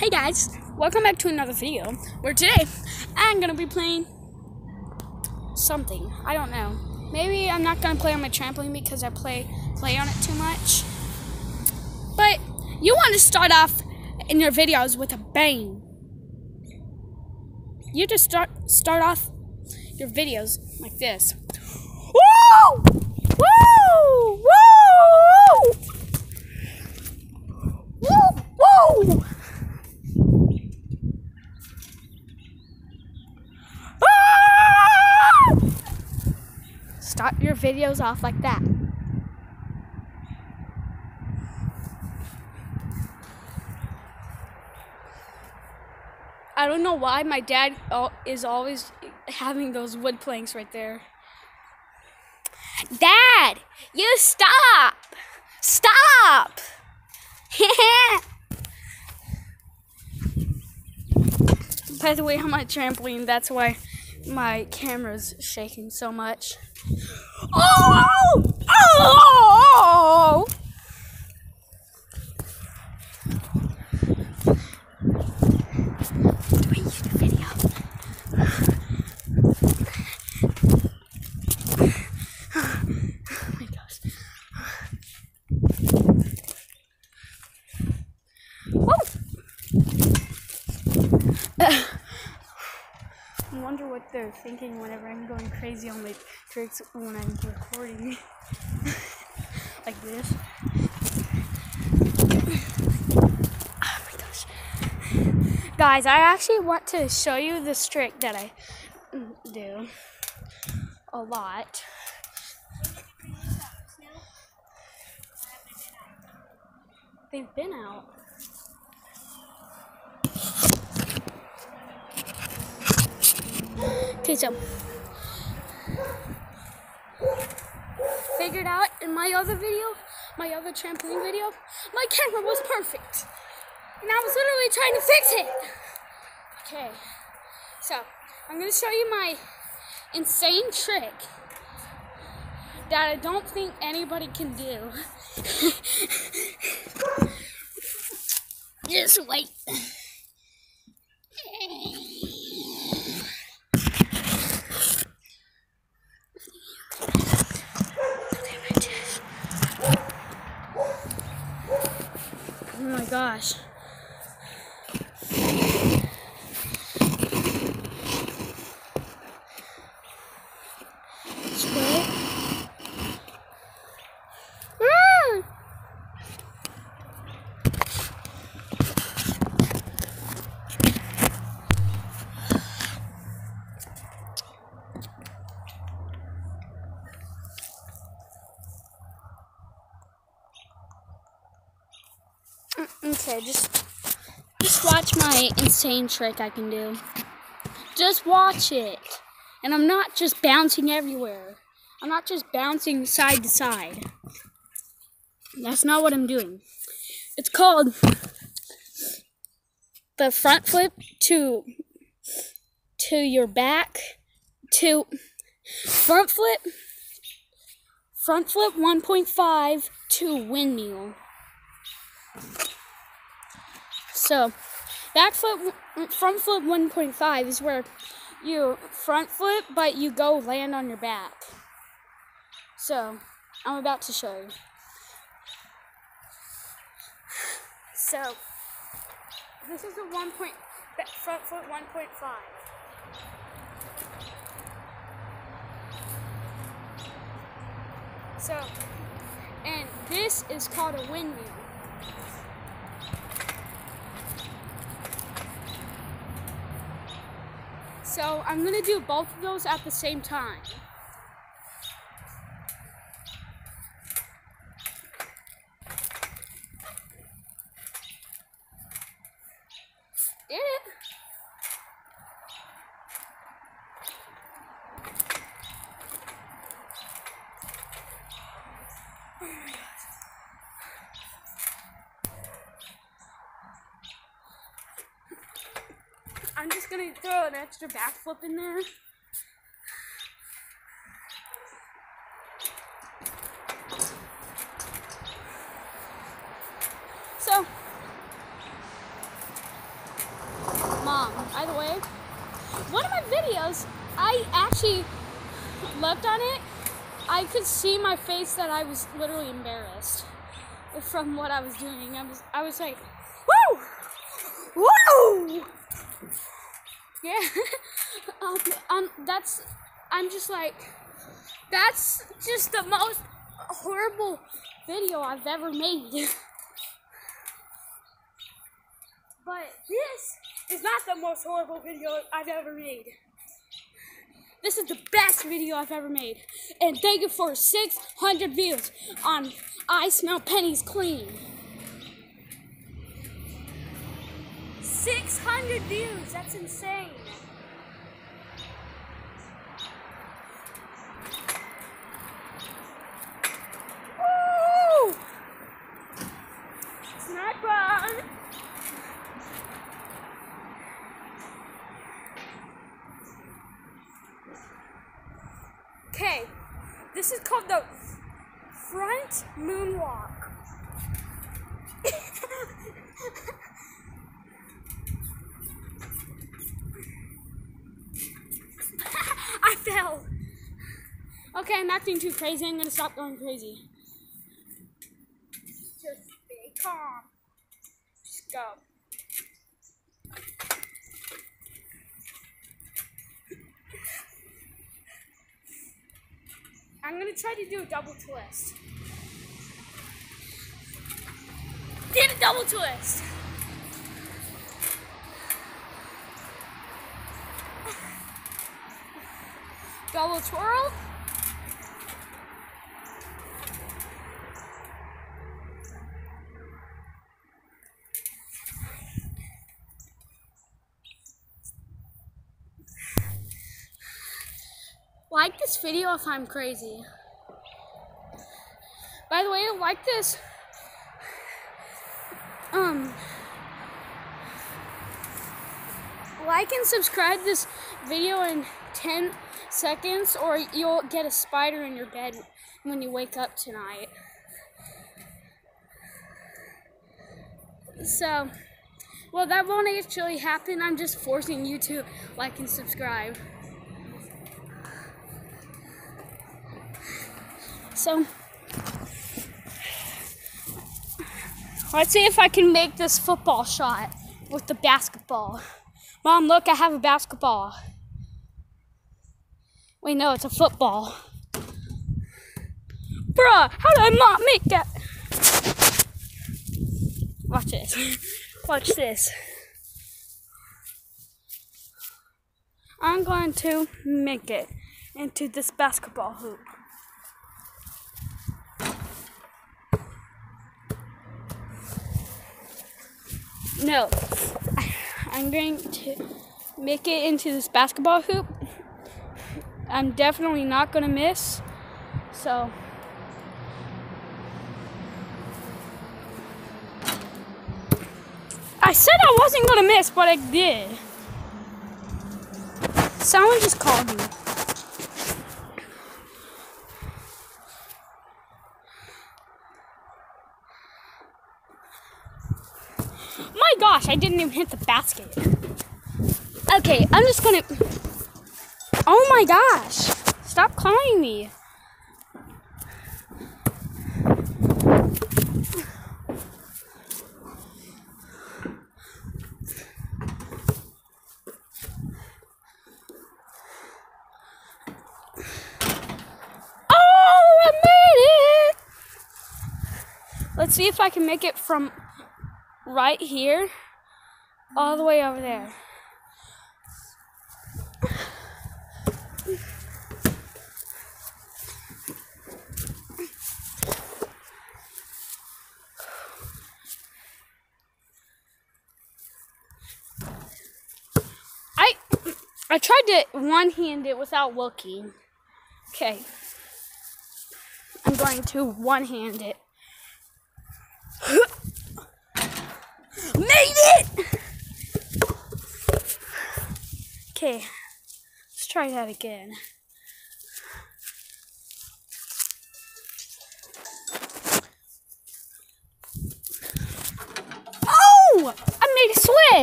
Hey guys, welcome back to another video where today I'm gonna be playing something. I don't know. Maybe I'm not gonna play on my trampoline because I play play on it too much. But you want to start off in your videos with a bang. You just start start off your videos like this. Woo! Woo! Woo! Woo! Woo! Ah! Start your videos off like that. I don't know why my dad is always having those wood planks right there. Dad, you stop! Stop! By the way, I'm on a trampoline. That's why my camera's shaking so much. Oh! Oh! oh, oh, oh. Doing YouTube video. Oh my gosh. Woo! I wonder what they're thinking whenever I'm going crazy on my tricks when I'm recording. like this. Oh my gosh. Guys, I actually want to show you this trick that I mm, do a lot. They've been out. Okay, so figured out in my other video, my other trampoline video, my camera was perfect. And I was literally trying to fix it. Okay, so I'm gonna show you my insane trick that I don't think anybody can do. Just wait. Oh my gosh. Mm, okay, just just watch my insane trick I can do. Just watch it. And I'm not just bouncing everywhere. I'm not just bouncing side to side. That's not what I'm doing. It's called the front flip to to your back to front flip front flip 1.5 to windmill. So, back flip, mm, front flip 1.5 is where you front flip, but you go land on your back. So, I'm about to show you. So, this is a one point, front flip 1.5. So, and this is called a windmill. So I'm gonna do both of those at the same time. Did it? I'm just gonna throw an extra backflip in there. So Um, by the way, one of my videos, I actually looked on it. I could see my face that I was literally embarrassed from what I was doing. I was, I was like, woo, woo. Yeah. um, um, that's. I'm just like, that's just the most horrible video I've ever made. but this is not the most horrible video I've ever made. This is the best video I've ever made. And thank you for 600 views on I Smell Pennies Clean. 600 views, that's insane. Okay, this is called the front moonwalk. I fell. Okay, I'm acting too crazy. I'm gonna stop going crazy. Just stay calm. Just go. I'm gonna try to do a double twist. Did a double twist. Double twirl. Like this video if I'm crazy. By the way, like this. Um, like and subscribe this video in 10 seconds or you'll get a spider in your bed when you wake up tonight. So, well, that won't actually happen. I'm just forcing you to like and subscribe. So, let's see if I can make this football shot with the basketball. Mom, look, I have a basketball. Wait, no, it's a football. Bruh, how did I make that? Watch this. Watch this. I'm going to make it into this basketball hoop. No, I'm going to make it into this basketball hoop. I'm definitely not going to miss. So, I said I wasn't going to miss, but I did. Someone just called me. My gosh, I didn't even hit the basket. Okay, I'm just gonna. Oh my gosh! Stop calling me. Oh, I made it! Let's see if I can make it from right here all the way over there. I I tried to one hand it without looking. Okay. I'm going to one hand it. Made it! Okay, let's try that again. Oh! I made a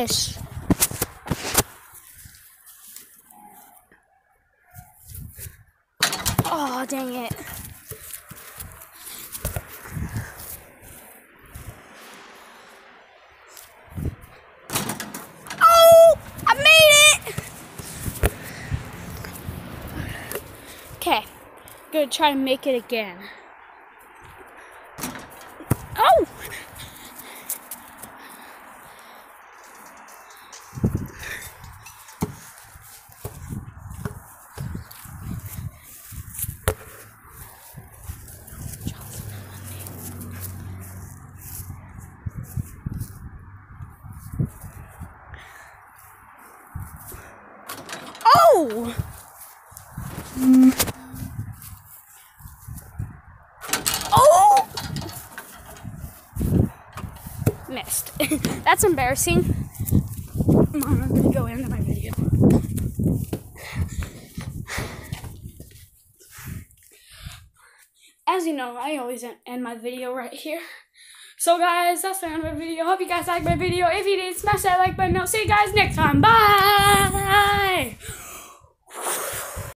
swish! Gonna try to make it again. Oh! Oh! Oh! Missed. That's embarrassing. Mom, I'm gonna go into my video. As you know, I always end my video right here. So guys, that's the end of my video. Hope you guys liked my video. If you did, smash that like button. I'll see you guys next time. Bye!